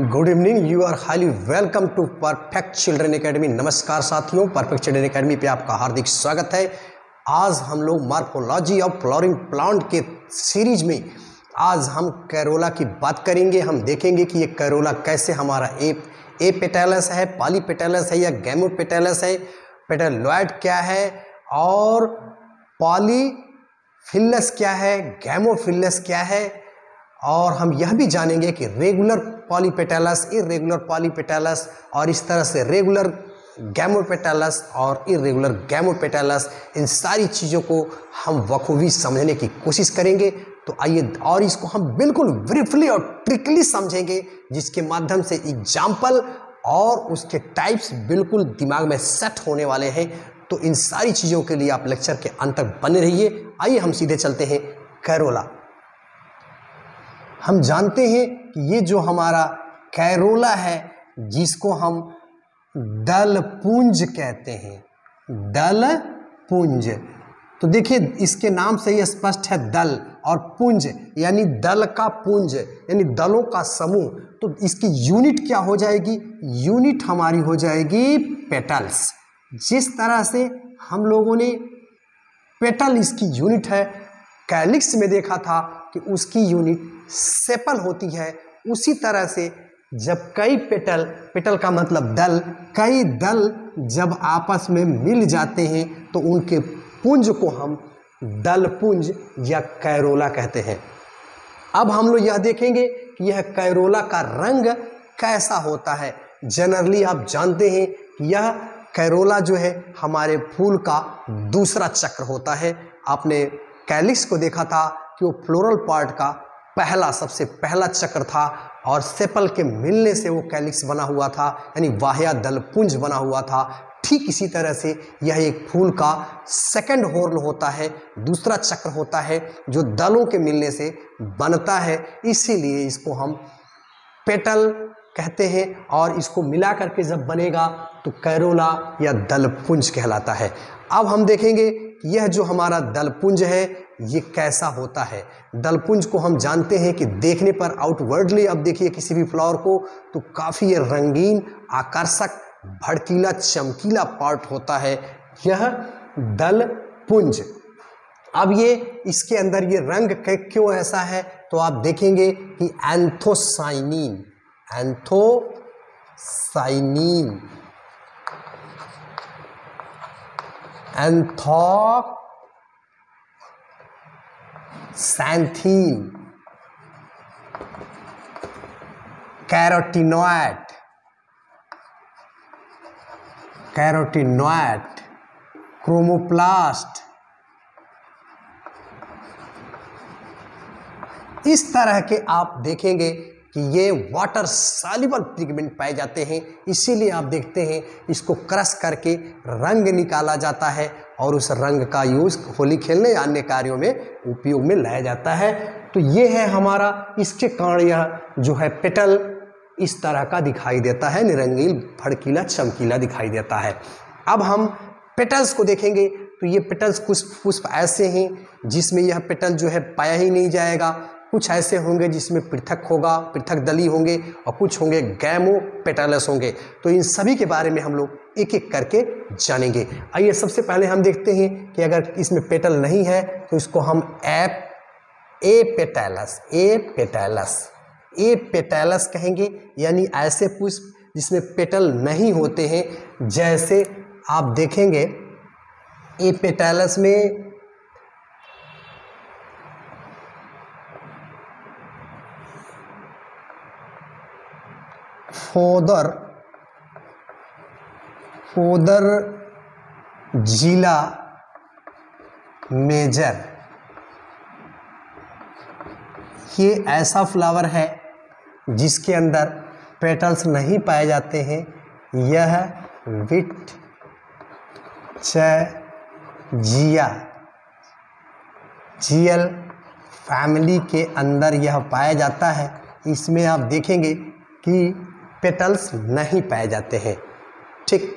Good evening you are highly welcome to perfect children academy नमस्कार साथियों perfect children academy पे आपका हार्दिक स्वागत है। आज हम लोग मार्फोलॉजी ऑफ़ फ्लोरिंग प्लांट के सीरीज़ में आज हम कैरोला की बात करेंगे। हम देखेंगे कि ये कैरोला कैसे हमारा ए ए पेटेलस है पाली पेटेलस है या गैमो पेटेलस है। पेटेलॉइड क्या है और पॉली फिल्लस क्या है गैमोफिल्लस क्या है। और हम यह भी जानेंगे कि रेगुलर पॉलीपेटेलस इरेगुलर पॉलीपेटेलस और इस तरह से रेगुलर गैमोपेटेलस और इरेगुलर गैमोपेटेलस इन सारी चीज़ों को हम बखूबी समझने की कोशिश करेंगे। तो आइए और इसको हम बिल्कुल ब्रीफली और ट्रिकली समझेंगे, जिसके माध्यम से एग्ज़ाम्पल और उसके टाइप्स बिल्कुल दिमाग में सेट होने वाले हैं। तो इन सारी चीज़ों के लिए आप लेक्चर के अंत तक बने रहिए। आइए हम सीधे चलते हैं कैरोला। हम जानते हैं कि ये जो हमारा कैरोला है, जिसको हम दल पुंज कहते हैं। दल पुंज। तो देखिए, इसके नाम से ही स्पष्ट है दल और पुंज, यानी दल का पुंज, यानी दलों का समूह। तो इसकी यूनिट क्या हो जाएगी? यूनिट हमारी हो जाएगी पेटल्स। जिस तरह से हम लोगों ने पेटल इसकी यूनिट है, कैलिक्स में देखा था कि उसकी यूनिट सेपल होती है, उसी तरह से जब कई पेटल पेटल का मतलब दल, कई दल जब आपस में मिल जाते हैं तो उनके पुंज को हम दल पुंज या कैरोला कहते हैं। अब हम लोग यह देखेंगे कि यह कैरोला का रंग कैसा होता है। जनरली आप जानते हैं कि यह कैरोला जो है, हमारे फूल का दूसरा चक्र होता है। आपने कैलिक्स को देखा था कि वो फ्लोरल पार्ट का पहला, सबसे पहला चक्र था और सेपल के मिलने से वो कैलिक्स बना हुआ था, यानी वाह्या दलपुंज बना हुआ था। ठीक इसी तरह से यह एक फूल का सेकंड होर्न होता है, दूसरा चक्र होता है, जो दलों के मिलने से बनता है। इसीलिए इसको हम पेटल कहते हैं और इसको मिला करके जब बनेगा तो कैरोला या दलपुंज कहलाता है। अब हम देखेंगे यह जो हमारा दलपुंज है ये कैसा होता है? दलपुंज को हम जानते हैं कि देखने पर आउटवर्डली अब देखिए किसी भी फ्लावर को तो काफ़ी रंगीन, आकर्षक, भड़कीला, चमकीला पार्ट होता है यह दल पुंज अब ये, इसके अंदर ये रंग क्यों ऐसा है? तो आप देखेंगे कि anthocyanin anthocyanin anthoxanthin carotenoid carotenoid chromoplast इस तरह के आप देखेंगे कि ये वाटर सालिबल पिगमेंट पाए जाते हैं। इसीलिए आप देखते हैं, इसको क्रश करके रंग निकाला जाता है। और उस रंग का यूज़ होली खेलने या अन्य कार्यों में उपयोग में लाया जाता है। तो ये है हमारा इसके कारण यह जो है पेटल इस तरह का दिखाई देता है। निरंगील भड़कीला चमकीला दिखाई देता है। अब हम पेटल्स को देखेंगे। तो ये पेटल्स कुछ पुष्प ऐसे हैं जिसमें यह पेटल जो है पाया ही नहीं जाएगा। कुछ ऐसे होंगे जिसमें पृथक होगा, पृथक दली होंगे और कुछ होंगे गैमो पेटालस होंगे। तो इन सभी के बारे में हम लोग एक एक करके जानेंगे। आइए सबसे पहले हम देखते हैं कि अगर इसमें पेटल नहीं है तो इसको हम एप apetalous apetalous apetalous कहेंगे। यानी ऐसे पुष्प जिसमें पेटल नहीं होते हैं, जैसे आप देखेंगे, ए पेटैलस में फोदर फोदर जिला मेजर। ये ऐसा फ्लावर है जिसके अंदर पेटल्स नहीं पाए जाते हैं। यह विट जिया, जियल फैमिली के अंदर यह पाया जाता है। इसमें आप देखेंगे कि पेटल्स नहीं पाए जाते हैं। ठीक,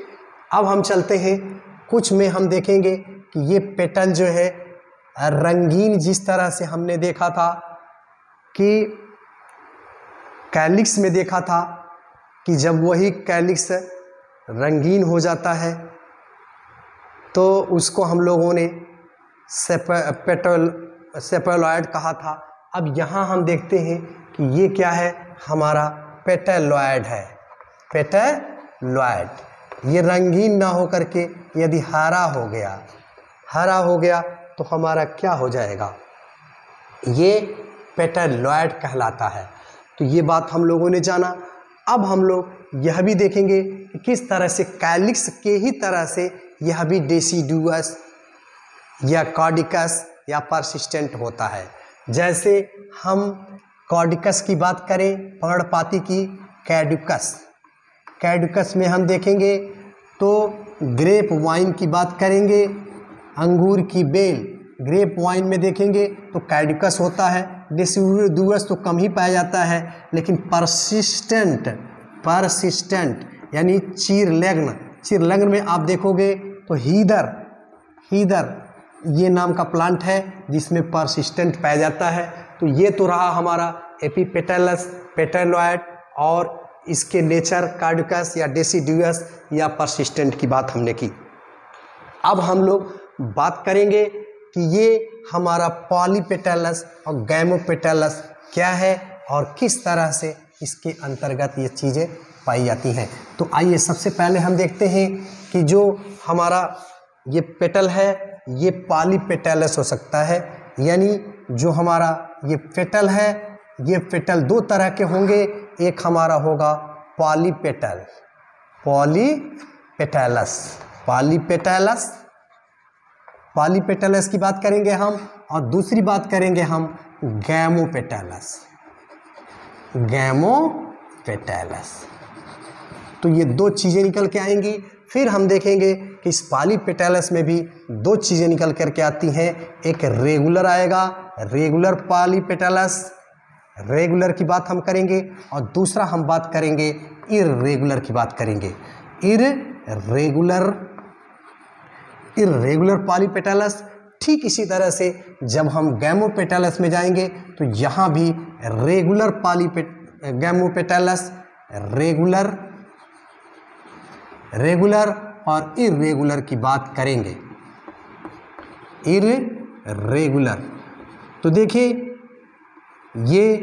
अब हम चलते हैं। कुछ में हम देखेंगे कि ये पेटल जो है, रंगीन जिस तरह से हमने देखा था, कि कैलिक्स में देखा था कि जब वही कैलिक्स रंगीन हो जाता है तो उसको हम लोगों ने पेट्रोल सेपेलॉयड कहा था। अब यहाँ हम देखते हैं कि ये क्या है, हमारा पेटेलॉयड है। पेटेलॉयड। ये रंगीन ना हो करके यदि हरा हो गया, हरा हो गया तो हमारा क्या हो जाएगा? ये पेटेलॉयड कहलाता है। तो ये बात हम लोगों ने जाना। अब हम लोग यह भी देखेंगे कि किस तरह से कैलिक्स के ही तरह से यह भी डेसीडुअस या कॉडिकस या परसिस्टेंट होता है। जैसे हम कॉडिकस की बात करें, पर्णपाती की कैडुकस। कैडुकस में हम देखेंगे तो ग्रेप वाइन की बात करेंगे, अंगूर की बेल। ग्रेप वाइन में देखेंगे तो कैडुकस होता है डिसडुअस तो कम ही पाया जाता है, लेकिन परसिस्टेंट परसिस्टेंट यानी चीरलग्न। चीरलग्न में आप देखोगे तो हीदर हीदर ये नाम का प्लांट है जिसमें परसिस्टेंट पाया जाता है। तो ये तो रहा हमारा एपीपेटेलस, पेटेलॉयड और इसके नेचर, कार्डिकस या डेसीड्यूस या परसिस्टेंट की बात हमने की। अब हम लोग बात करेंगे कि ये हमारा पॉलीपेटेलस और गैमोपेटेलस क्या है और किस तरह से इसके अंतर्गत ये चीज़ें पाई जाती हैं। तो आइए सबसे पहले हम देखते हैं कि जो हमारा ये पेटल है, ये पॉलीपेटेलस हो सकता है, यानी जो हमारा ये पेटल है, ये पेटल दो तरह के होंगे। एक हमारा होगा पॉलीपेटल, पॉलीपेटेलस पॉलीपेटेलस पॉलीपेटेलस की बात करेंगे हम, और दूसरी बात करेंगे हम गैमोपेटेलस गैमोपेटेलस। तो ये दो चीज़ें निकल के आएँगी। फिर हम देखेंगे कि इस पॉलीपेटेलस में भी दो चीज़ें निकल करके आती हैं। एक रेगुलर आएगा रेगुलर पॉलीपेटेलस रेगुलर की बात हम करेंगे और दूसरा हम बात करेंगे इरेगुलर की बात करेंगे। इरेगुलर इरेगुलर पॉलीपेटेलस ठीक इसी तरह से जब हम गैमोपेटेलस में जाएँगे तो यहाँ भी regular polypetal gamopetalous regular regular और इरेगुलर की बात करेंगे। इरेगुलर तो देखिए, ये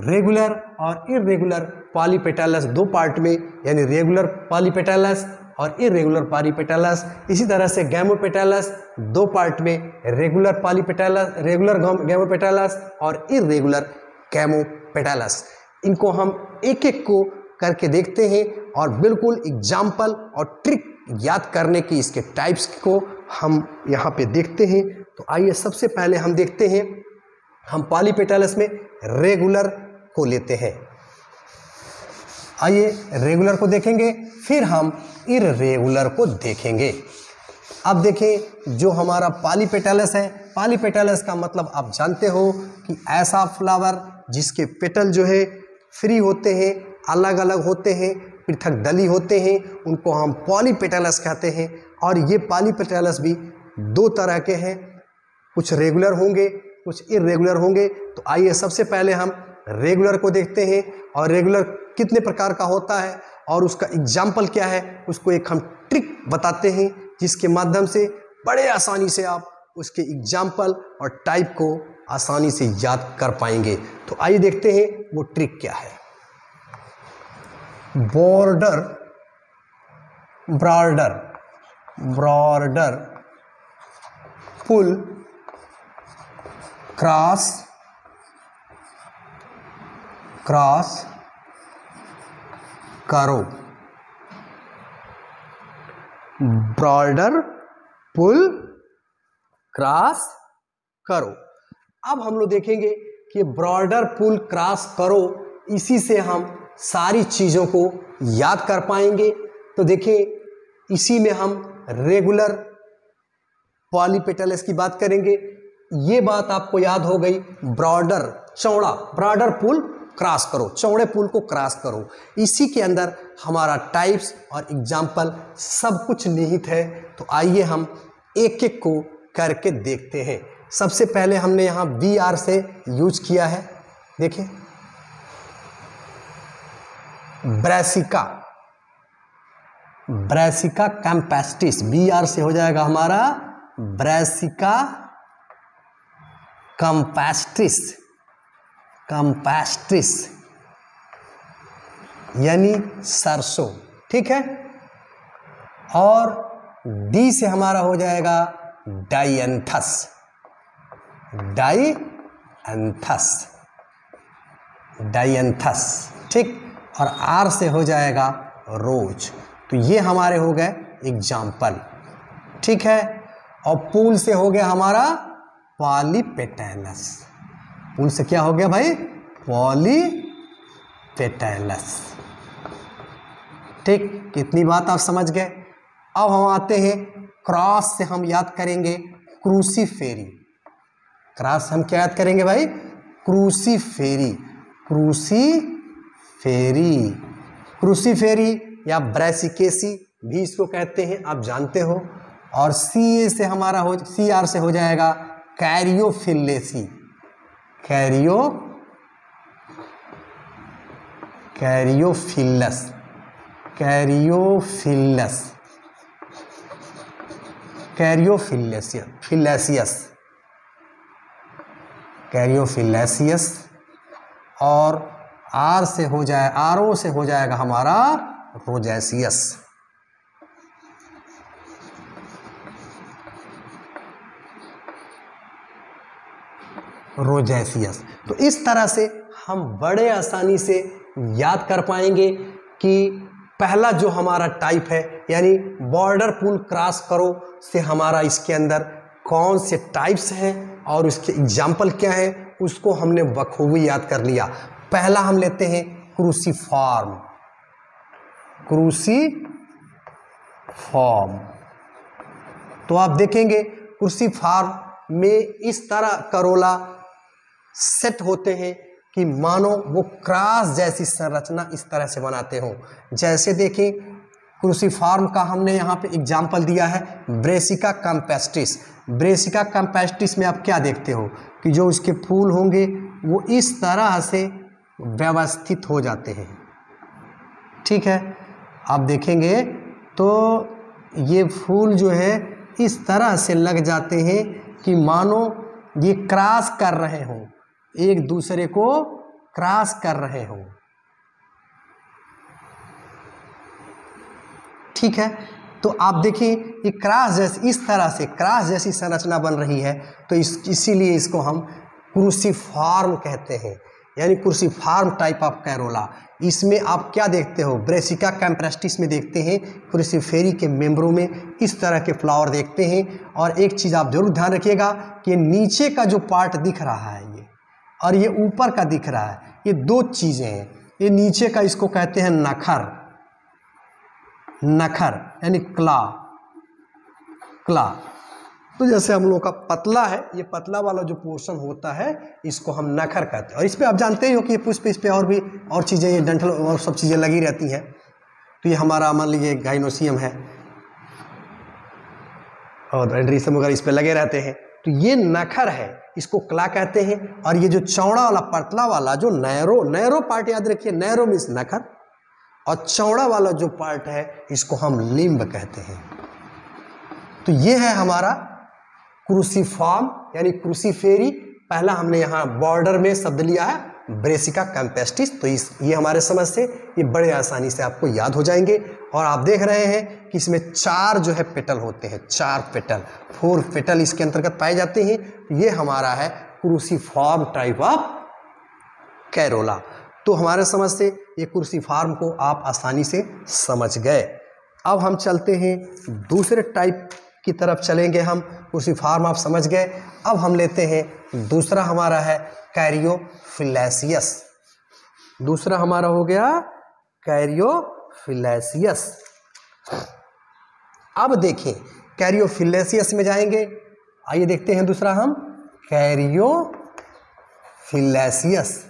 रेगुलर और इरेगुलर पॉलीपेटालस दो पार्ट में, यानी रेगुलर पॉलीपेटालस और इरेगुलर पॉलीपेटालस इसी तरह से गैमोपेटालस दो पार्ट में रेगुलर पॉलीपेटालस रेगुलर गैमोपेटालस और इरेगुलर गैमोपेटालस इनको हम एक एक को करके देखते हैं और बिल्कुल एग्ज़ाम्पल और ट्रिक याद करने की इसके टाइप्स को हम यहाँ पे देखते हैं। तो आइए सबसे पहले हम देखते हैं हम पॉलीपेटालस में रेगुलर को लेते हैं। आइए रेगुलर को देखेंगे, फिर हम इरेगुलर को देखेंगे। अब देखें जो हमारा पॉलीपेटालस है पॉलीपेटालस का मतलब आप जानते हो कि ऐसा फ्लावर जिसके पेटल जो है फ्री होते हैं अलग अलग होते हैं, पृथक दली होते हैं, उनको हम पॉलीपेटालस कहते हैं। और ये पॉलीपेटालस भी दो तरह के हैं, कुछ रेगुलर होंगे कुछ इरेगुलर होंगे तो आइए सबसे पहले हम रेगुलर को देखते हैं और रेगुलर कितने प्रकार का होता है और उसका एग्ज़ाम्पल क्या है, उसको एक हम ट्रिक बताते हैं, जिसके माध्यम से बड़े आसानी से आप उसके एग्ज़ाम्पल और टाइप को आसानी से याद कर पाएँगे। तो आइए देखते हैं वो ट्रिक क्या है। Border broader broader pull cross cross करो। ब्रॉडर पुल क्रॉस करो। अब हम लोग देखेंगे कि ब्रॉडर पुल क्रॉस करो, इसी से हम सारी चीज़ों को याद कर पाएँगे। तो देखिए, इसी में हम रेगुलर पॉलीपेटल्स की बात करेंगे। ये बात आपको याद हो गई, ब्रॉडर, चौड़ा, ब्रॉडर पुल क्रॉस करो, चौड़े पुल को क्रॉस करो। इसी के अंदर हमारा टाइप्स और एग्ज़ाम्पल सब कुछ निहित है तो आइए हम एक एक को करके देखते हैं। सबसे पहले हमने यहाँ वी आर से यूज़ किया है देखिए brassica brassica campestris B R से हो जाएगा हमारा ब्रेसिका कंपेस्टिस कंपैस्ट्रिस यानी सरसों, ठीक है? और डी से हमारा हो जाएगा डाइएंथस डाइएंथस डाइएंथस ठीक? और आर से हो जाएगा रोज. तो ये हमारे हो गए एग्ज़ाम्पल ठीक है? और पूल से हो गया हमारा पॉलीपेटेलस पूल से क्या हो गया भाई? पॉलीपेटेलस ठीक कितनी बात आप समझ गए। अब हम आते हैं क्रॉस से हम याद करेंगे क्रूसी फेरी क्रॉस हम क्या याद करेंगे भाई? क्रूसी फेरी क्रूसी फेरी क्रूसी फेरी या ब्रेसिकेसी भी इसको कहते हैं, आप जानते हो। और सी ए से हमारा हो सी आर से हो जाएगा caryophyllaceae. Caryo caryophyllous. Caryophyllous. Caryophyllaceous phyllaceous. Caryophyllaceous. और आर से हो जाए आर ओ से हो जाएगा हमारा रोजैसियस। रोजैसियस। तो इस तरह से हम बड़े आसानी से याद कर पाएँगे कि पहला जो हमारा टाइप है, यानी बॉर्डर पुल क्रॉस करो से हमारा इसके अंदर कौन से टाइप्स हैं और उसके एग्ज़ाम्पल क्या है, उसको हमने बखूबी याद कर लिया। पहला हम लेते हैं क्रूसी फॉर्म क्रूसी फॉर्म तो आप देखेंगे क्रूसी फार्म में इस तरह करोला सेट होते हैं कि मानो वो क्रास जैसी संरचना इस तरह से बनाते हो। जैसे देखें क्रूसी फार्म का हमने यहाँ पे एग्ज़ाम्पल दिया है, ब्रेसिका कम्पेस्टिस। ब्रेसिका कंपेस्टिस में आप क्या देखते हो? कि जो उसके फूल होंगे, वो इस तरह से व्यवस्थित हो जाते हैं। ठीक है? आप देखेंगे तो ये फूल जो है, इस तरह से लग जाते हैं कि मानो ये क्रॉस कर रहे हों। एक दूसरे को क्रॉस कर रहे हो। ठीक है? तो आप देखिए, ये क्रॉस जैसी, इस तरह से क्रॉस जैसी संरचना बन रही है तो इस, इसीलिए इसको हम क्रूसीफार्म कहते हैं, यानी क्रूसीफार्म टाइप ऑफ़ कैरोला इसमें आप क्या देखते हो? ब्रेसिका कैम्प्रेस्टिस में देखते हैं क्रूसीफेरी के मेम्बरों में इस तरह के फ्लावर देखते हैं, और एक चीज़ आप ज़रूर ध्यान रखिएगा कि नीचे का जो पार्ट दिख रहा है और ये ऊपर का दिख रहा है। ये दो चीज़ें हैं। ये नीचे का इसको कहते हैं नखर। नखर, यानी क्ला। क्ला। तो जैसे हम लोग का पतला है, ये पतला वाला जो पोर्शन होता है, इसको हम नखर कहते हैं। और इस पर आप जानते ही हो कि ये पुष्प, इस पर और भी और चीज़ें, ये डंठल और सब चीज़ें लगी रहती हैं। तो ये हमारा, मान लीजिए गाइनोसियम है। और एंड्रीसम वगैरह इस पर लगे रहते हैं तो ये नखर है, इसको क्ला कहते हैं। और ये जो चौड़ा वाला, पतला वाला, जो नैरो नैरो पार्ट याद रखिए, नैरो मीन्स नखर। और चौड़ा वाला जो पार्ट है, इसको हम लिम्ब कहते हैं। तो ये है हमारा क्रूसीफॉर्म, यानी क्रूसीफेरी। पहला हमने यहाँ बॉर्डर में शब्द लिया है, ब्रेसिका कैम्पेस्टिस। तो इस, ये हमारे समझ से, ये बड़े आसानी से आपको याद हो जाएँगे। और आप देख रहे हैं कि इसमें चार जो है पेटल होते हैं, चार पेटल फोर पेटल इसके अंतर्गत पाए जाते हैं। ये हमारा है क्रूसीफॉर्म टाइप ऑफ़ कैरोला तो हमारे समझ से ये कुर्सी फार्म को आप आसानी से समझ गए। अब हम चलते हैं, दूसरे टाइप की तरफ़ चलेंगे हम। कुर्सी फार्म आप समझ गए। अब हम लेते हैं, दूसरा हमारा है कैरियोफिलेसियस दूसरा हमारा हो गया कैरियोफिलेसियस अब देखें कैरियोफिलेसियस में जाएँगे। आइए देखते हैं दूसरा हम। कैरियोफिलेसियस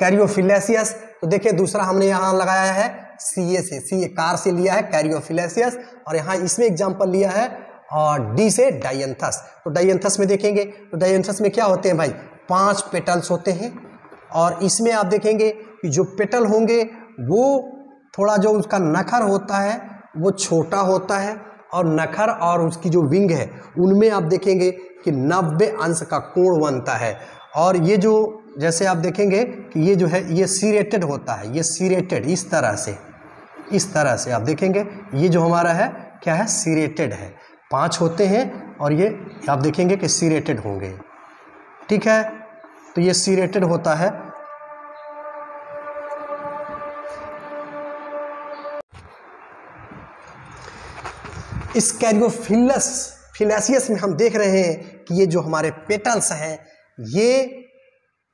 कैरियोफिलेसियस तो देखिए दूसरा हमने यहाँ लगाया है सी ए से। सी ए कार से लिया है कैरियोफिलेसियस और यहाँ इसमें एग्ज़ाम्पल लिया है, और डी से डायंथस तो डायंथस में देखेंगे तो डायंथस में क्या होते हैं भाई? पाँच पेटल्स होते हैं। और इसमें आप देखेंगे कि जो पेटल होंगे, वो थोड़ा जो उसका नखर होता है, वो छोटा होता है और नखर और उसकी जो विंग है, उनमें आप देखेंगे कि नब्बे अंश का कोण बनता है। और ये जो, जैसे आप देखेंगे कि ये जो है, ये सीरेटेड होता है, ये सीरेटेड इस तरह से, इस तरह से आप देखेंगे, ये जो हमारा है, क्या है? सीरेटेड है। पाँच होते हैं और ये, आप देखेंगे कि सीरेटेड होंगे। ठीक है? तो ये सीरेटेड होता है। इस कैरियोफिलस फिलेसियस में हम देख रहे हैं कि ये जो हमारे पेटल्स हैं, ये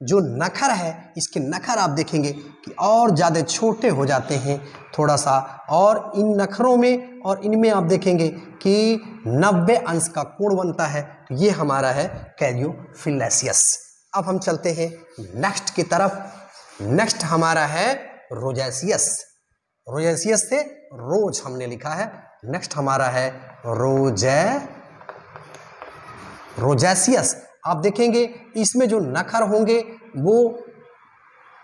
जो नखर है, इसके नखर आप देखेंगे कि और ज़्यादा छोटे हो जाते हैं थोड़ा सा और इन नखरों में और इनमें आप देखेंगे कि 90 अंश का कोण बनता है। तो ये हमारा है कैरियोफिलेसियस अब हम चलते हैं नेक्स्ट की तरफ़। नेक्स्ट हमारा है रोजैसियस। रोजैसियस से रोज हमने लिखा है। नेक्स्ट हमारा है रोजै, रोजैसियस। आप देखेंगे, इसमें जो नखर होंगे, वो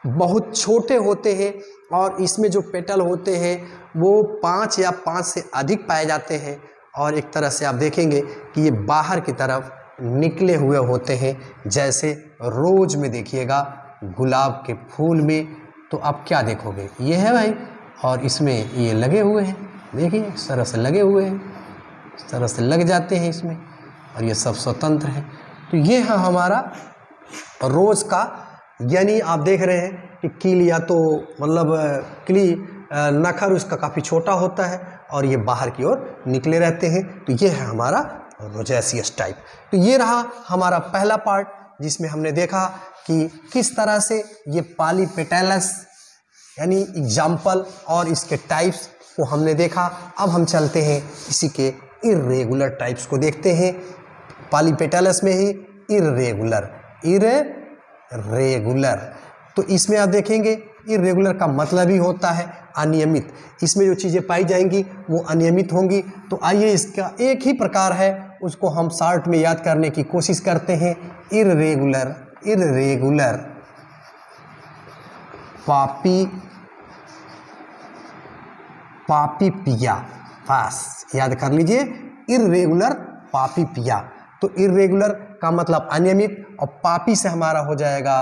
बहुत छोटे होते हैं और इसमें जो पेटल होते हैं, वो पाँच या पाँच से अधिक पाए जाते हैं। और एक तरह से आप देखेंगे कि ये बाहर की तरफ़ निकले हुए होते हैं। जैसे रोज में देखिएगा गुलाब के फूल में तो आप क्या देखोगे? ये है भाई, और इसमें ये लगे हुए हैं। देखिए सरस लगे हुए हैं सरस लग जाते हैं इसमें, और ये सब स्वतंत्र है। तो ये है हमारा रोज़ का, यानी आप देख रहे हैं कि कील या तो मतलब किली नखर उसका काफ़ी छोटा होता है और ये बाहर की ओर निकले रहते हैं। तो ये है हमारा रोजैसियस टाइप। तो ये रहा हमारा पहला पार्ट, जिसमें हमने देखा कि किस तरह से ये पालीपेटेलस, यानी एग्ज़ाम्पल और इसके टाइप्स को हमने देखा। अब हम चलते हैं इसी के इरेगुलर टाइप्स को देखते हैं। पालीपेटालस में ही इरेगुलर इरेगुलर। तो इसमें आप देखेंगे इरेगुलर का मतलब ही होता है अनियमित। इसमें जो चीज़ें पाई जाएँगी, वो अनियमित होंगी। तो आइए इसका एक ही प्रकार है, उसको हम शार्ट में याद करने की कोशिश करते हैं। इरेगुलर इरेगुलर पापी पापी पिया। बस, याद कर लीजिए। इरेगुलर पापी पिया। तो इरेगुलर का मतलब अनियमित और पापी से हमारा हो जाएगा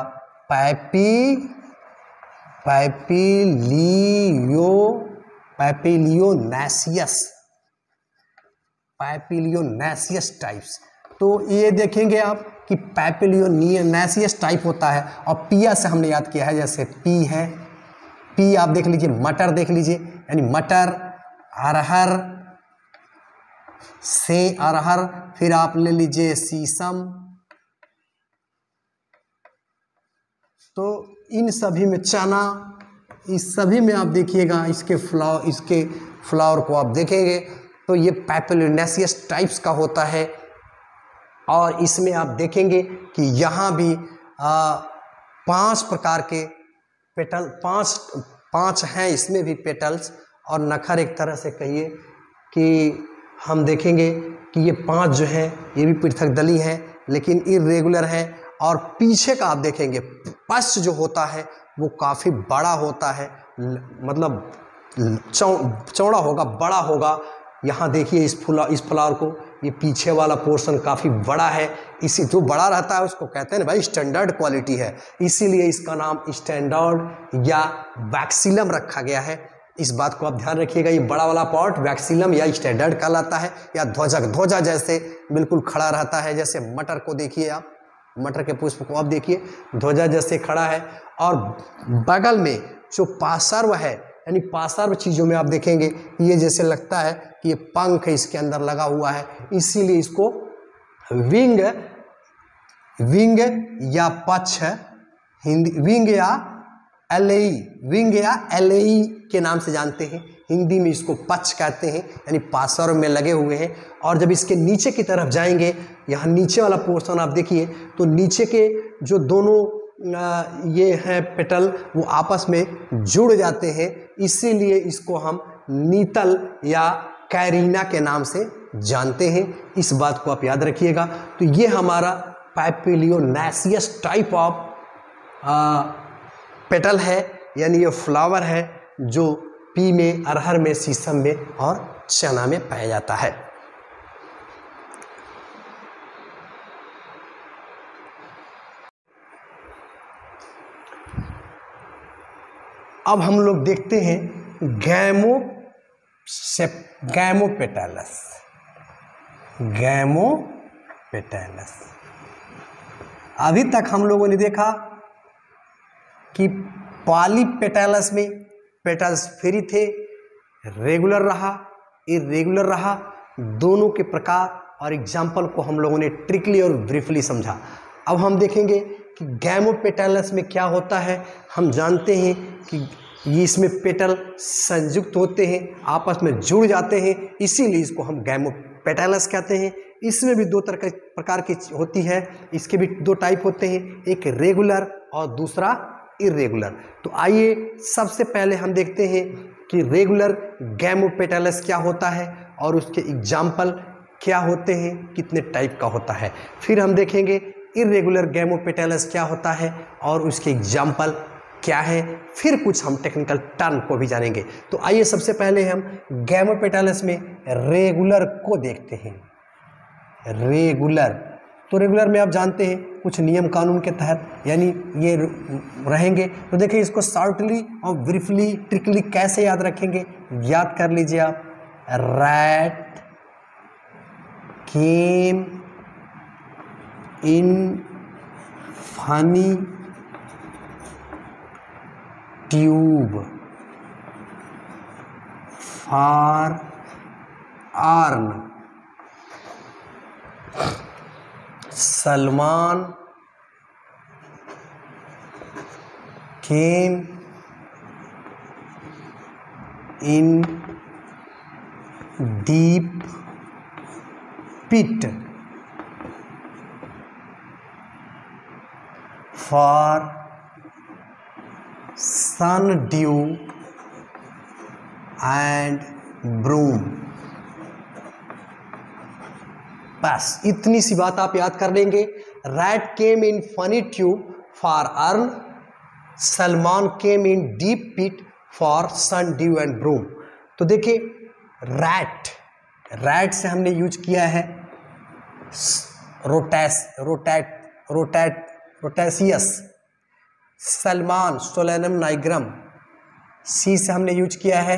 पैपी पैपिलियो पैपिलियो नैसियस पैपिलियो टाइप्स तो ये देखेंगे आप कि पैपिलियो नैसियस टाइप होता है और पिया से हमने याद किया है, जैसे पी है। पी आप देख लीजिए, मटर देख लीजिए, यानी मटर, अरहर, से अरहर, फिर आप ले लीजिए शीशम। तो इन सभी में चना इस सभी में आप देखिएगा इसके फ्लावर इसके फ्लावर को आप देखेंगे तो ये पैपेलिनेसियस टाइप्स का होता है। और इसमें आप देखेंगे कि यहाँ भी आ, पाँच प्रकार के पेटल पाँच पाँच हैं इसमें भी पेटल्स और नखर एक तरह से कहिए कि हम देखेंगे कि ये पाँच जो हैं ये भी पृथक दली हैं लेकिन इरेगुलर हैं। और पीछे का आप देखेंगे, पश्च जो होता है, वो काफ़ी बड़ा होता है मतलब चौ, चौड़ा होगा, बड़ा होगा। यहाँ देखिए इस फुला, इस फ्लावर को, ये पीछे वाला पोर्शन काफ़ी बड़ा है। इसी, जो बड़ा रहता है, उसको कहते हैं ना भाई स्टैंडर्ड क्वालिटी है। इसीलिए इसका नाम स्टैंडर्ड या वैक्सीलम रखा गया है। इस बात को आप ध्यान रखिएगा, ये बड़ा वाला पॉट वैक्सीलम या स्टैंडर्ड कहलाता है, या ध्वजक, ध्वजा जैसे बिल्कुल खड़ा रहता है, जैसे मटर को देखिए आप। मटर के पुष्प को। अब देखिए, ध्वजा जैसे खड़ा है और बगल में जो पासर्व है, यानी पासर्व चीज़ों में आप देखेंगे, ये जैसे लगता है कि ये पंख इसके अंदर लगा हुआ है। इसीलिए इसको विंग विंग या पक्ष, हिंदी, विंग या एल विंग या एल के नाम से जानते हैं। हिंदी में इसको पच कहते हैं, यानी पासर में लगे हुए हैं। और जब इसके नीचे की तरफ़ जाएँगे, यहाँ नीचे वाला पोर्शन आप देखिए तो नीचे के जो दोनों ये हैं पेटल वो आपस में जुड़ जाते हैं। इसीलिए इसको हम नीतल या कैरीना के नाम से जानते हैं। इस बात को आप याद रखिएगा। तो ये हमारा पैपिलियोनेसियस टाइप ऑफ़ पेटल है, यानी ये फ्लावर है, जो पी में, अरहर में, शीशम में और चना में पाया जाता है। अब हम लोग देखते हैं गैमो गैमोपेटालस गैमोपेटालस अभी तक हम लोगों ने देखा कि पाली पॉलीपेटालस में पेटल्स फ्री थे, रेगुलर रहा, इरेगुलर रहा, दोनों के प्रकार और एग्ज़ाम्पल को हम लोगों ने ट्रिकली और ब्रीफली समझा। अब हम देखेंगे कि गैमोपेटलस में क्या होता है। हम जानते हैं कि ये इसमें पेटल संयुक्त होते हैं, आपस में जुड़ जाते हैं, इसीलिए इसको हम गैमोपेटलस कहते हैं। इसमें भी दो तरह प्रकार की होती है, इसके भी दो टाइप होते हैं, एक रेगुलर और दूसरा इरेगुलर तो आइए सबसे पहले हम देखते हैं कि रेगुलर गैमोपेटलस क्या होता है और उसके एग्ज़ाम्पल क्या होते हैं, कितने टाइप का होता है। फिर हम देखेंगे इरेगुलर गैमोपेटलस क्या होता है और उसके एग्ज़ाम्पल क्या है। फिर कुछ हम टेक्निकल टर्म को भी जानेंगे। तो आइए सबसे पहले हम गैमोपेटलस में रेगुलर को देखते हैं। रेगुलर तो रेगुलर में आप जानते हैं, कुछ नियम कानून के तहत, यानी ये रहेंगे। तो देखिए, इसको शॉर्टली और ब्रीफली ट्रिकली कैसे याद रखेंगे? याद कर लीजिए आप। Rat came in funny tube for urn Salman came in deep pit for sun dew and broom. बस, इतनी सी बात आप याद कर लेंगे। Rat came in funny tube for urn Salman came in deep pit for sun dew and broom तो देखिए रैट रैट से हमने यूज़ किया है। Rotace rotate rotate rotaceous Salman solanum nigrum C से हमने यूज़ किया है।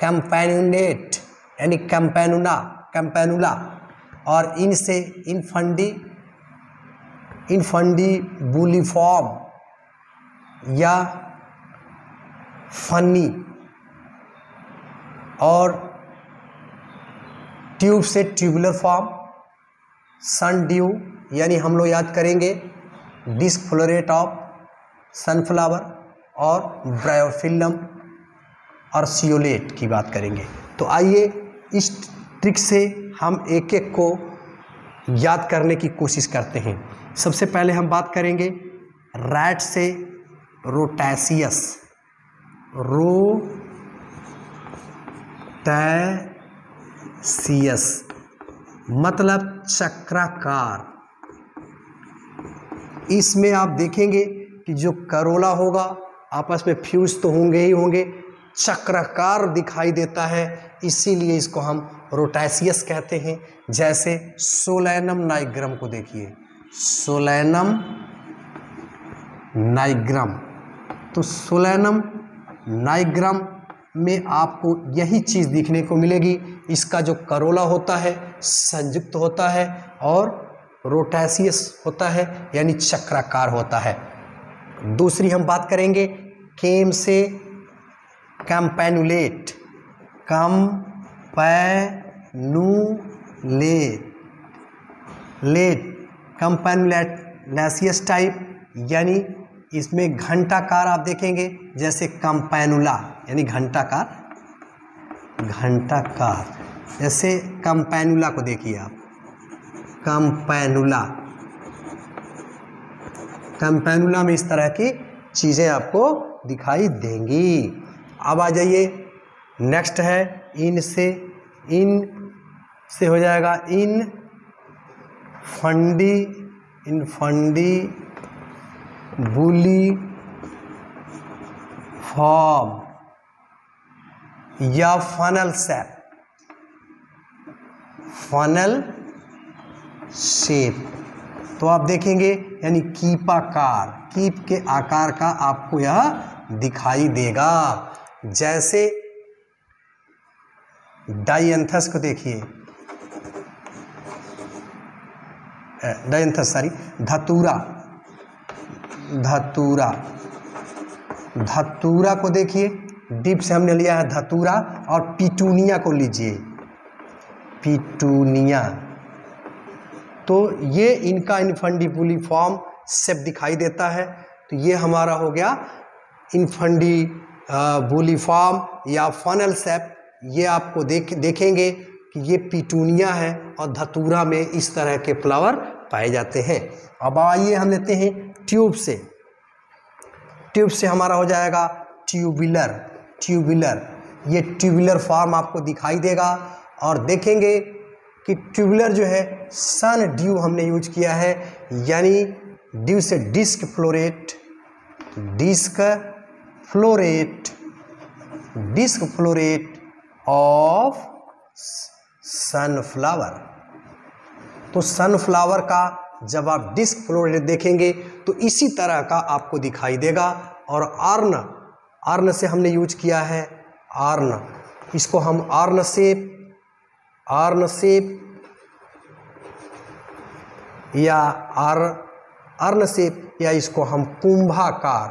कैम्पेनुनेट यानी कैम्पेनुना कैम्पेनुला और इनसे इनफंडी इनफंडी बुलीफॉर्म या फनी और ट्यूब से ट्यूबुलर फॉर्म, सन ड्यू, यानी हम लोग याद करेंगे, डिस्क फ्लोरेट ऑफ़ सनफ्लावर और ब्रायोफिल्म और सियोलेट की बात करेंगे। तो आइए इस ट्रिक से हम एक एक को याद करने की कोशिश करते हैं। सबसे पहले हम बात करेंगे रैट से रोटैसियस। रो रोटैसियस मतलब चक्राकार। इसमें आप देखेंगे कि जो करोला होगा, आपस में फ्यूज तो होंगे ही होंगे, चक्राकार दिखाई देता है, इसीलिए इसको हम रोटैसियस कहते हैं, जैसे सोलैनम नाइग्रम को देखिए। Solanum nigrum. तो सोलैनम नाइग्रम में आपको यही चीज़ दिखने को मिलेगी। इसका जो करोला होता है, संयुक्त होता है और रोटैसियस होता है, यानी चक्राकार होता है। दूसरी हम बात करेंगे, केम से कैम्पेनुलेट। कम पैनू ले लेट, कंपेनुलेट, लेसियस टाइप, यानी इसमें घंटाकार आप देखेंगे, जैसे कंपैनुला, यानी घंटाकार। घंटाकार, जैसे कंपैनुला को देखिए आप। कंपैनुला। कंपैनुला में इस तरह की चीज़ें आपको दिखाई देंगी। अब आ जाइए, नेक्स्ट है इन से इन से हो जाएगा इन फंडी इन फंडी, बुली, फॉर्म, या फनल सेप। Funnel shape. तो आप देखेंगे, यानी कीपाकार कीप के आकार का आपको यह दिखाई देगा। जैसे डाइंथस को देखिए। डाइंथस सॉरी धतूरा। धतूरा। धतूरा को देखिए। डीप से हमने लिया है धतूरा और पिटूनिया को लीजिए। पिटूनिया। तो ये इनका इनफंडीपुली फॉर्म सेप दिखाई देता है। तो ये हमारा हो गया इनफंडी बुली फॉर्म या फनल सेप ये आपको देख, देखेंगे कि ये पिटूनिया है और धतूरा में इस तरह के फ्लावर पाए जाते हैं। अब आइए हम लेते हैं ट्यूब से। ट्यूब से हमारा हो जाएगा ट्यूबुलर ट्यूबुलर। ये ट्यूबुलर फॉर्म आपको दिखाई देगा और देखेंगे कि ट्यूबुलर जो है, सन ड्यू हमने यूज़ किया है, यानी ड्यू से disc floret disc floret disc floret. Of sunflower तो सनफ्लावर का जब आप डिस्क फ्लोरेट देखेंगे तो इसी तरह का आपको दिखाई देगा। और आर्न आर्न से हमने यूज़ किया है आर्न इसको हम आर्न सेप आर्न सेप या आर अर्न सेप या इसको हम कुंभाकार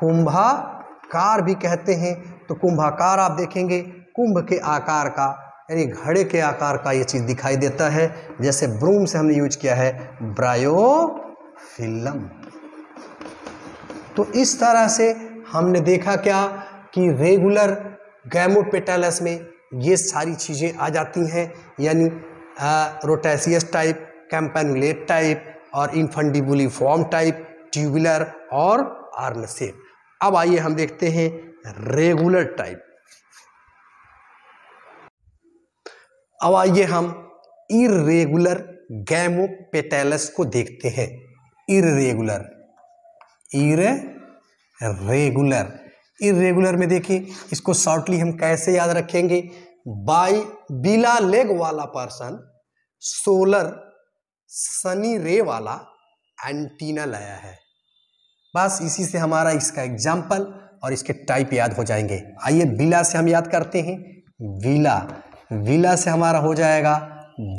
कुंभाकार भी कहते हैं। तो कुंभाकार आप देखेंगे कुंभ के आकार का, यानी घड़े के आकार का ये चीज़ दिखाई देता है। जैसे ब्रूम से हमने यूज़ किया है ब्रायोफिल्म। तो इस तरह से हमने देखा क्या कि रेगुलर गैमोपेटालस में ये सारी चीज़ें आ जाती हैं, यानी रोटेसियस टाइप कैंपेनुलेट टाइप और इनफंडिबुली फॉर्म टाइप, ट्यूबुलर और आर्नसेप अब आइए हम देखते हैं रेगुलर टाइप। अब आइए हम इरेगुलर गैमोपेटेलस को देखते हैं। इरेगुलर इरेगुलर इरेगुलर में देखिए, इसको शॉर्टली हम कैसे याद रखेंगे? बाई बिला लेग वाला पर्सन सोलर सनी रे वाला एंटीना लाया है। बस इसी से हमारा इसका एग्ज़ाम्पल और इसके टाइप याद हो जाएँगे। आइए बिला से हम याद करते हैं। विला विला से हमारा हो जाएगा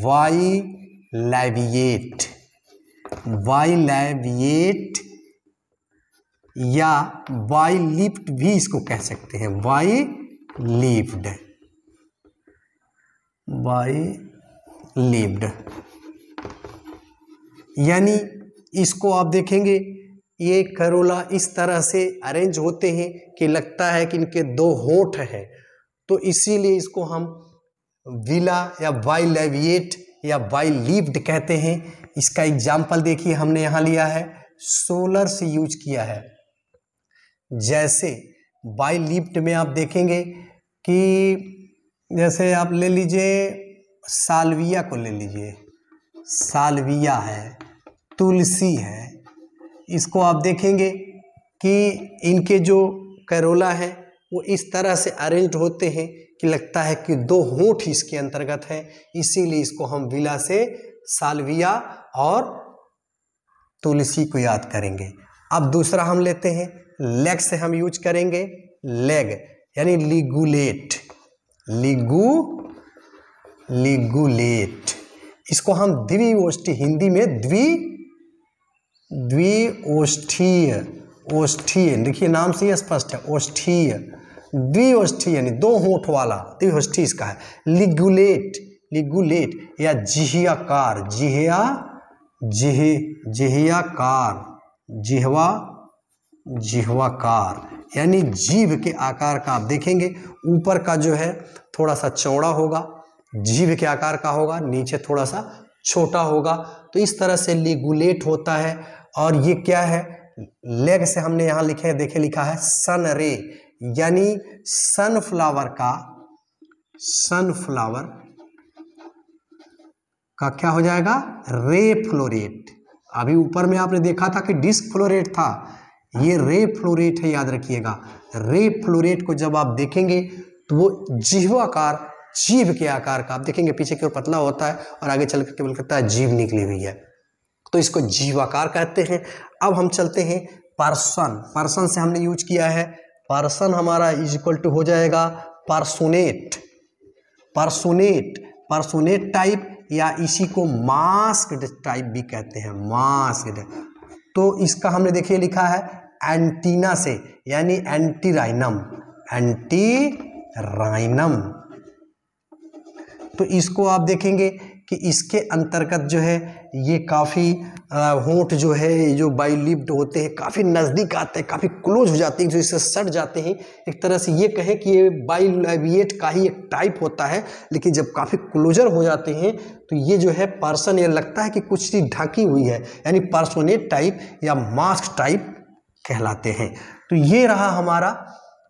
वाई लैविएट वाई लैविएट या वाई लिफ्ट भी इसको कह सकते हैं, वाई लिफ्ट वाई लिफ्ट यानी इसको आप देखेंगे, ये करोला इस तरह से अरेंज होते हैं कि लगता है कि इनके दो होठ हैं। तो इसीलिए इसको हम विला या वाई लेविएट या वाई लीव्ड कहते हैं। इसका एग्ज़ाम्पल देखिए, हमने यहाँ लिया है। सोलर से यूज़ किया है। जैसे बाई लिफ्ट में आप देखेंगे कि जैसे आप ले लीजिए, सालविया को ले लीजिए। सालविया है, तुलसी है। इसको आप देखेंगे कि इनके जो कैरोला है, वो इस तरह से अरेंज होते हैं। कि लगता है कि दो होठ इसके अंतर्गत है, इसीलिए इसको हम विला से सालविया और तुलसी को याद करेंगे। अब दूसरा हम लेते हैं, लेग से हम यूज़ करेंगे, लेग, यानी लिगुलेट, लिगु, लिगुलेट। इसको हम द्विओष्ठी हिंदी में द्वि द्विओष्ठीय ओष्ठीय, देखिए नाम से ही स्पष्ट है, ओष्ठीय। द्विओष्ठीय यानी दो होठ वाला द्विओष्ठी इसका है, लिगुलेट लिगुलेट या जिहियाकार, जिहिया, जिह, जिहियाकार, जिहवा, जिहवाकार, यानी जीभ के आकार का आप देखेंगे, ऊपर का जो है थोड़ा सा चौड़ा होगा जीभ के आकार का होगा, नीचे थोड़ा सा छोटा होगा तो इस तरह से लिगुलेट होता है, और ये क्या है, लेग से हमने यहाँ लिखे, देखे लिखा है सन रे यानी सनफ्लावर का सनफ्लावर का क्या हो जाएगा? रे फ्लोरेट अभी ऊपर में आपने देखा था कि डिस्क फ्लोरेट था। ये रे फ्लोरेट है, याद रखिएगा। रे फ्लोरेट को जब आप देखेंगे तो वो जीवाकार, जीव के आकार का, आप देखेंगे पीछे की ओर पतला होता है और आगे चल करके करता है जीव निकली हुई है। तो इसको जीवाकार कहते हैं। अब हम चलते हैं पर्सन पर्सन से हमने यूज़ किया है पर्सन हमारा इज़ इक्वल टू हो जाएगा परसोनेट। परसोनेट परसोनेट टाइप या इसी को मास्क टाइप भी कहते हैं मास्क तो इसका हमने देखिए लिखा है एंटीना से, यानी एंटी राइनम एंटी राइनम तो इसको आप देखेंगे कि इसके अंतर्गत जो है ये काफ़ी होंठ जो है जो बाइलिप्ड होते हैं काफ़ी नज़दीक आते हैं काफ़ी क्लोज हो जाते हैं जो इससे सट जाते हैं। एक तरह से ये कहें कि ये बाइलेविएट का ही एक टाइप होता है लेकिन जब काफ़ी क्लोजर हो जाते हैं तो ये जो है पर्सन ये लगता है कि कुछ चीज़ ढकी हुई है यानी पर्सोनेट टाइप या मास्क टाइप कहलाते हैं। तो ये रहा हमारा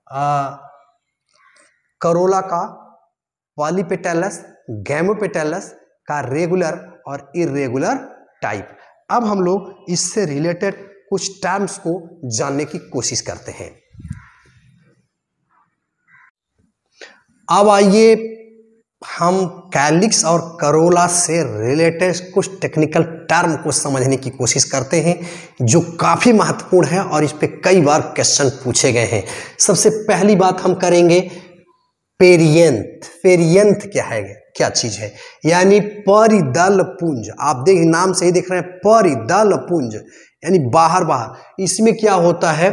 आ, करोला का पॉलीपेटेलस गैमोपेटेलस का रेगुलर और इरेगुलर टाइप अब हम लोग इससे रिलेटेड कुछ टर्म्स को जानने की कोशिश करते हैं। अब आइए हम कैलिक्स और करोला से रिलेटेड कुछ टेक्निकल टर्म को समझने की कोशिश करते हैं, जो काफ़ी महत्वपूर्ण है और इस पर कई बार क्वेश्चन पूछे गए हैं। सबसे पहली बात हम करेंगे पेरियंथ पेरियंथ क्या है? क्या चीज़ है? यानी परिदल पुंज आप देख नाम से ही देख रहे हैं परिदल पुंज यानी बाहर बाहर। इसमें क्या होता है?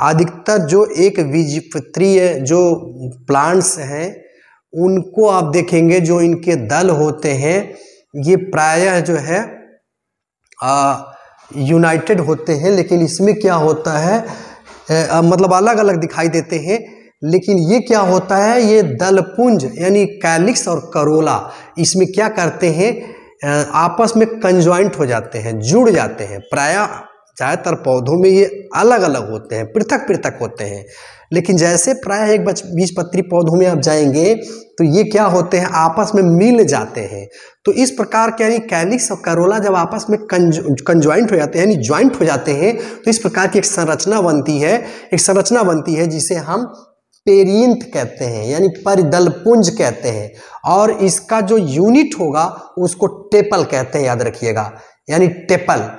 अधिकतर जो एक विजिपत्रीय जो प्लांट्स हैं उनको आप देखेंगे जो इनके दल होते हैं ये प्रायः जो है यूनाइटेड होते हैं लेकिन इसमें क्या होता है? आ, मतलब अलग अलग दिखाई देते हैं। लेकिन ये क्या होता है? ये दलपुंज यानी कैलिक्स और करोला, इसमें क्या करते हैं? आपस में कंज्वाइंट हो जाते हैं, जुड़ जाते हैं। प्राय ज़्यादातर पौधों में ये अलग अलग होते हैं पृथक पृथक होते हैं। लेकिन जैसे प्राय एक बच बीज पत्री पौधों में आप जाएँगे तो ये क्या होते हैं? आपस में मिल जाते हैं। तो इस प्रकार के यानी कैलिक्स और करोला जब आपस में कंज्वाइंट हो जाते हैं, यानी ज्वाइंट हो जाते हैं तो इस प्रकार की एक संरचना बनती है, एक संरचना बनती है जिसे हम पेरिंथ कहते हैं, यानी परिदलपुंज कहते हैं, और इसका जो यूनिट होगा, उसको टेपल कहते हैं, याद रखिएगा, यानी टेपल।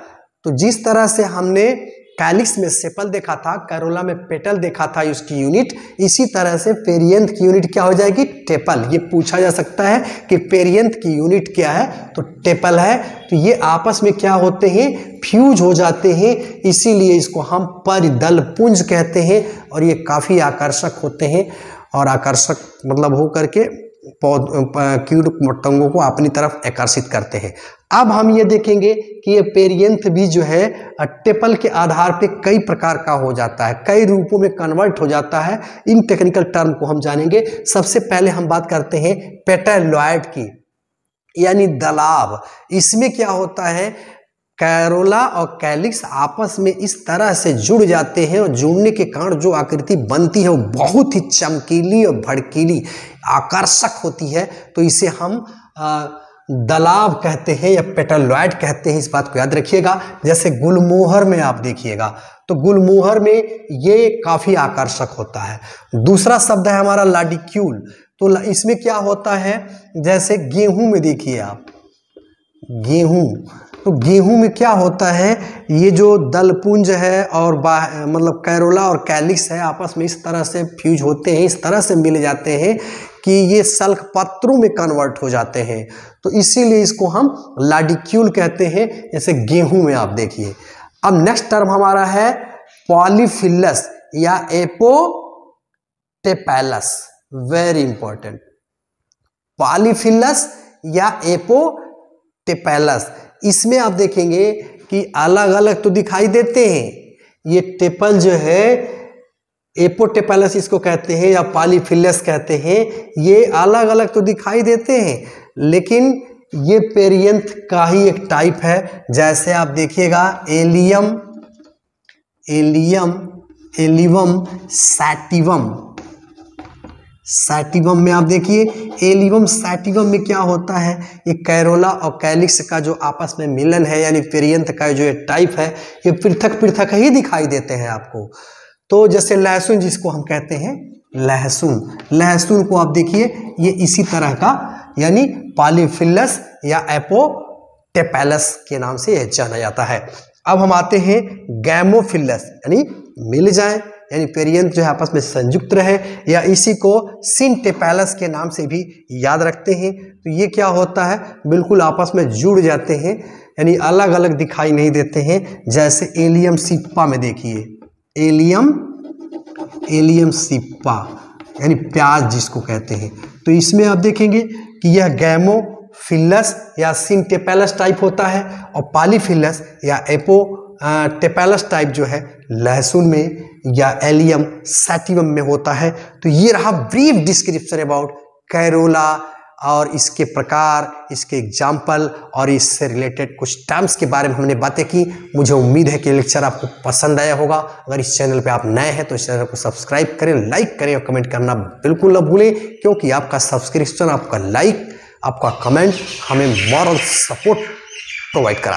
तो जिस तरह से हमने कैलिक्स में सेपल देखा था, करोला में पेटल देखा था उसकी यूनिट। इसी तरह से पेरियंथ की यूनिट क्या हो जाएगी? टेपल। ये पूछा जा सकता है कि पेरियंथ की यूनिट क्या है? तो टेपल है। तो ये आपस में क्या होते हैं? फ्यूज हो जाते हैं। इसीलिए इसको हम परिदल पुंज कहते हैं और ये काफ़ी आकर्षक होते हैं। और आकर्षक मतलब हो करके पौध कीट पतंगों को अपनी तरफ़ आकर्षित करते हैं। अब हम ये देखेंगे कि ये पेरियंथ भी जो है टेपल के आधार पे कई प्रकार का हो जाता है कई रूपों में कन्वर्ट हो जाता है। इन टेक्निकल टर्म को हम जानेंगे। सबसे पहले हम बात करते हैं पेटेलॉयड की यानी दलाव इसमें क्या होता है कैरोला और कैलिक्स आपस में इस तरह से जुड़ जाते हैं और जुड़ने के कारण जो आकृति बनती है वो बहुत ही चमकीली और भड़कीली आकर्षक होती है। तो इसे हम आ, दलाव कहते हैं या पेटलॉइड कहते हैं, इस बात को याद रखिएगा। जैसे गुलमोहर में आप देखिएगा तो गुलमोहर में ये काफ़ी आकर्षक होता है। दूसरा शब्द है हमारा लाडिक्यूल तो इसमें क्या होता है, जैसे गेहूँ में देखिए आप, गेहूँ तो गेहूँ में क्या होता है, ये जो दलपुंज है और मतलब कैरोला और कैलिक्स है, आपस में इस तरह से फ्यूज होते हैं, इस तरह से मिल जाते हैं कि ये सल्क पत्रों में कन्वर्ट हो जाते हैं। तो इसीलिए इसको हम लाडिक्यूल कहते हैं। जैसे गेहूँ में आप देखिए। अब नेक्स्ट टर्म हमारा है पॉलीफिलस या एपोटेपैलस वेरी इंपॉर्टेंट पॉलीफिलस या एपोटेपैलस इसमें आप देखेंगे कि अलग अलग तो दिखाई देते हैं। ये टेपल जो है एपोटेपैलस इसको कहते हैं या पालीफिलस कहते हैं, ये अलग अलग तो दिखाई देते हैं, लेकिन ये पेरियंथ का ही एक टाइप है। जैसे आप देखिएगा, allium allium, allium, sativum. Sativum में आप देखिए, एलिवम, सैटिवम में क्या होता है? ये कैरोला और कैलिक्स का जो आपस में मिलन है, यानी पेरियंथ का जो ये टाइप है, ये पृथक पृथक ही दिखाई देते हैं आपको। तो जैसे लहसुन जिसको हम कहते हैं, लहसुन। लहसुन को आप देखिए, ये इसी तरह का, यानी पॉलीफिलस या एपोटेपेलस के नाम से यह जाना जाता है। अब हम आते हैं गैमोफिलस, यानी मिल जाए, यानी पेरियंत जो है आपस में संयुक्त रहे, या इसी को सिंटेपैलस के नाम से भी याद रखते हैं। तो ये क्या होता है? बिल्कुल आपस में जुड़ जाते हैं, यानी अलग अलग दिखाई नहीं देते हैं, जैसे एलियम सिप्पा में देखिए। एलियम एलियम सिप्पा, यानी प्याज जिसको कहते हैं। तो इसमें आप देखेंगे कि यह गैमो फिलस या सिंटेपेलस टाइप होता है और पालीफिलस या एपो टेपेलस टाइप जो है, लहसुन में या एलियम, सैटिवम में होता है। तो ये रहा ब्रीफ डिस्क्रिप्शन अबाउट कैरोला और इसके प्रकार, इसके एग्ज़ाम्पल और इससे रिलेटेड कुछ टर्म्स के बारे में हमने बातें की। मुझे उम्मीद है कि लेक्चर आपको पसंद आया होगा। अगर इस चैनल पे आप नए हैं तो इस चैनल को सब्सक्राइब करें लाइक करें और कमेंट करना बिल्कुल न भूलें, क्योंकि आपका सब्सक्रिप्शन आपका लाइक आपका कमेंट हमें मॉरल सपोर्ट प्रोवाइड करा